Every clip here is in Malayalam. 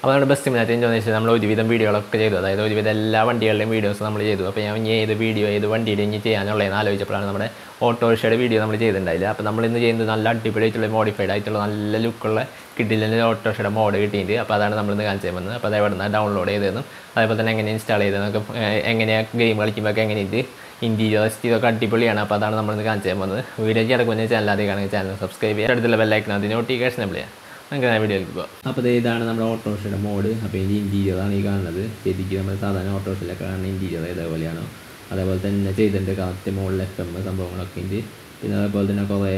അപ്പോൾ നമ്മുടെ ബസ് സിമിനാറ്റ് ഇൻഡോനേഷ്യ നമ്മൾ ഒരുവിധം വീഡിയോകളൊക്കെ ചെയ്തു. അതായത് ഒരുവിധം എല്ലാ വണ്ടികളുടെയും വീഡിയോസ് നമ്മൾ ചെയ്തു. അപ്പോൾ ഞാൻ ഇനി ഏത് വീഡിയോ ഏത് വണ്ടിയുടെ ഇനി ചെയ്യാനുള്ളതെന്ന് ആലോചിച്ചപ്പോഴാണ് നമ്മുടെ ഓട്ടോറിക്ഷയുടെ വീഡിയോ നമ്മൾ ചെയ്തിട്ടുണ്ടായില്ല അപ്പോൾ നമ്മൾ ഇന്ന് ചെയ്യുന്നത് നല്ല അടിപൊളിയായിട്ടുള്ള മോഡിഫൈഡ് ആയിട്ടുള്ള നല്ല ലുക്കുള്ള കിട്ടില്ല ഓട്ടോറിക്ഷയുടെ മോഡ് കിട്ടിയിട്ട് അപ്പോൾ അതാണ് നമ്മൾ ഇന്ന് കാണിച്ചു തരുന്നത്. അപ്പോൾ അത് എവിടെ നിന്ന് ഡൗൺലോഡ് ചെയ്തതെന്നും അതേപോലെ തന്നെ എങ്ങനെ ഇൻസ്റ്റാൾ ചെയ്തതെന്നൊക്കെ എങ്ങനെയാണ് ഗെയിം കളിക്കുമ്പോൾ എങ്ങനെ ഇത് ഇന്റീരിയേഴ്സ് ഇതൊക്കെ അടിപൊളിയാണ്. അപ്പോൾ അതാണ് നമ്മളിന്ന് കാണിച്ചു തരുന്നത്. വീഡിയോ കിടക്കുന്ന ചാനൽ ആദ്യമാണെങ്കിൽ ചാനൽ സബ്സ്ക്രൈബ് ചെയ്യുക. അടുത്തുള്ള ബെല്ലൈക്കൻ അതിന് നോട്ടിഫിക്കേഷൻ ചെയ്യാം നമുക്ക് ഞാൻ വീഡിയോയിലേക്ക് പോകാം അപ്പോൾ ഇതാണ് നമ്മുടെ ഓട്ടോറിക്ഷയുടെ മോഡ് അപ്പോൾ ഇതിന്റെ ഇന്റീരിയറാണ് ഈ കാണുന്നത്. ശരിക്കും നമ്മൾ സാധാരണ ഓട്ടോറിക്ഷയിലൊക്കെ കാണുന്ന ഇന്റീരിയർ ഇതേപോലെയാണ്? അതേപോലെ തന്നെ ചെയ്തിട്ടുണ്ട് കറക്റ്റ് മുകളിൽ എഫ് എം സംഭവങ്ങളൊക്കെ ഉണ്ട്. പിന്നെ അതേപോലെ തന്നെ കുറേ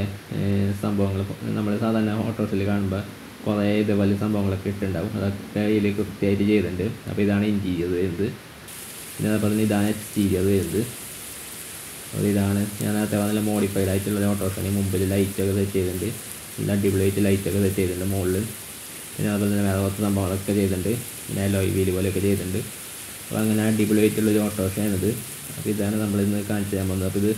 സംഭവങ്ങൾ നമ്മൾ സാധാരണ ഓട്ടോറിക്ഷയിൽ കാണുമ്പോൾ കുറേ ഇതേപോലെ സംഭവങ്ങളൊക്കെ ഇട്ടുണ്ടാവും അതൊക്കെ ഇതിൽ കൃത്യമായിട്ട് ചെയ്തിട്ടുണ്ട്. അപ്പോൾ ഇതാണ് ഇന്റീരിയർ വരുന്നത്. പിന്നെ അതേപോലെ തന്നെ ഇതാണ് എക്സ്റ്റീരിയർ വരുന്നത്. അപ്പോൾ ഇതാണ് ഞാൻ നേരത്തെ പറഞ്ഞ മോഡിഫൈഡ് ആയിട്ടുള്ള ഓട്ടോറിക്ഷ മുമ്പിൽ ലൈറ്റൊക്കെ സെറ്റ് ചെയ്തിട്ടുണ്ട്. നല്ല അടിപൊളിയായിട്ട് ലൈറ്റൊക്കെ സെറ്റ് ചെയ്തിട്ടുണ്ട് മുകളിൽ പിന്നെ അതുപോലെ തന്നെ വേറെ കുറച്ച് സംഭവങ്ങളൊക്കെ ചെയ്തിട്ടുണ്ട്. പിന്നെ ലോയ് വീൽ പോലെയൊക്കെ ചെയ്തിട്ടുണ്ട്. അപ്പോൾ അങ്ങനെ അടിപൊളിയായിട്ടുള്ളൊരു ഇത് അപ്പോൾ ഇതാണ് നമ്മളിന്ന് കാണിച്ചു തരാൻ പോകുന്നത്. അപ്പോൾ ഇത്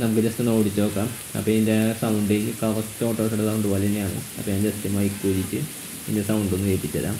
നമുക്ക് ജസ്റ്റ് ഒന്ന് ഓടിച്ച് നോക്കാം. അപ്പോൾ ഇതിന്റെ സൗണ്ട് ഫസ്റ്റ് ഓട്ടോറിക്ഷയുടെ സൗണ്ട് പോലെ തന്നെയാണ്. അപ്പോൾ ഞാൻ ജസ്റ്റ് മൈക്ക് ഊരിച്ച് ഇതിന്റെ സൗണ്ട് ഒന്ന് കേൾപ്പിച്ചു തരാം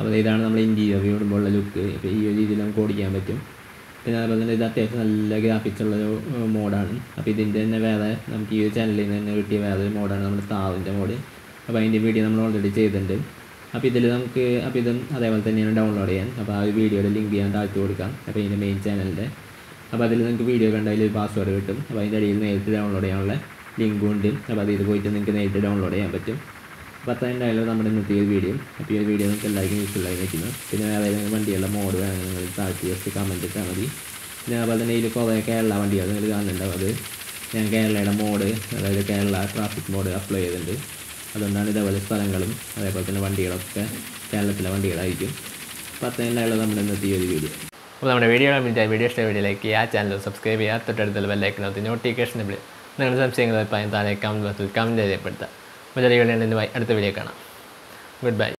അപ്പോൾ ഇതാണ് നമ്മൾ ഇന്റീരിയർ ഇടുമ്പോഴുള്ള ലുക്ക് ഇപ്പോൾ ഈ ഒരു രീതിയിൽ നമുക്ക് ഓടിക്കാൻ പറ്റും. പിന്നെ അതുപോലെ തന്നെ ഇത് അത്യാവശ്യം നല്ല ഗ്രാഫിക്സ് ഉള്ളൊരു മോഡാണ് അപ്പോൾ ഇതിന്റെ തന്നെ വേറെ നമുക്ക് ഈ ഒരു ചാനലിൽ നിന്ന് തന്നെ കിട്ടിയ വേറെ ഒരു മോഡാണ് നമ്മുടെ താവിന്റെ മോഡ് അപ്പോൾ അതിന്റെ വീഡിയോ നമ്മൾ ഓൾറെഡി ചെയ്തിട്ടുണ്ട്. അപ്പോൾ ഇതിൽ നമുക്ക് അപ്പോൾ ഇതും അതേപോലെ തന്നെയാണ് ഡൗൺലോഡ് ചെയ്യാൻ. അപ്പോൾ ആ ഒരു വീഡിയോയുടെ ലിങ്ക് ഞാൻ താഴ്ത്തി കൊടുക്കാം. അപ്പോൾ ഇതിന്റെ മെയിൻ ചാനലിന്റെ അപ്പോൾ അതിൽ നിങ്ങൾക്ക് വീഡിയോ കണ്ടതിൽ പാസ്വേഡ് കിട്ടും. അപ്പോൾ അതിന്റെ അടിയിൽ നേരിട്ട് ഡൗൺലോഡ് ചെയ്യാനുള്ള ലിങ്കും ഉണ്ട്. അപ്പോൾ അത് ഇത് പോയിട്ട് നിങ്ങൾക്ക് നേരിട്ട് ഡൗൺലോഡ് ചെയ്യാൻ പറ്റും. അപ്പോൾ ഉണ്ടായാലും നമ്മുടെ ഇന്നത്തെ ഈ വീഡിയോ അപ്പോൾ ഈ വീഡിയോ നിങ്ങൾക്ക് എല്ലാവർക്കും യൂസ്ഫുൾ ആയി നിൽക്കുന്നു. പിന്നെ വേറെ വണ്ടികളുടെ മോഡ് വേണമെങ്കിൽ നിങ്ങൾ താഴ്ത്തി ജസ്റ്റ് കമന്റ് ഇട്ടാൽ മതി. പിന്നെ അതുപോലെ തന്നെ ഇതിൽ കുറേ കേരള വണ്ടികൾ നിങ്ങൾ കാണുന്നുണ്ടാവും. അത് ഞാൻ കേരളയുടെ മോഡ് അതായത് കേരള ട്രാഫിക് മോഡ് അപ്ലൈ ചെയ്തിട്ടുണ്ട്. അതുകൊണ്ടാണ് ഇതേപോലെ സ്ഥലങ്ങളും അതേപോലെ തന്നെ വണ്ടികളൊക്കെ കേരളത്തിലെ വണ്ടികളായിരിക്കും. അപ്പോൾ അത്ര നമ്മുടെ ഇന്നത്തെ ഈ ഒരു വീഡിയോ അപ്പോൾ നമ്മുടെ വീഡിയോ കണ്ടിട്ട് വീഡിയോ ഇഷ്ട ലൈക്ക് ആ ചാനൽ സബ്സ്ക്രൈബ് ചെയ്യുക. തൊട്ടടുത്തുള്ള ബെല്ലൈക്കനകത്ത് നോട്ടിഫിക്കേഷൻ നിങ്ങളുടെ സംശയങ്ങൾ താഴെ കമന്റ് ബോക്സിൽ കമന്റ് ചെയ്യപ്പെടുത്തുക വീഡിയോ അടുത്ത വീഡിയോ കാണാം. Good bye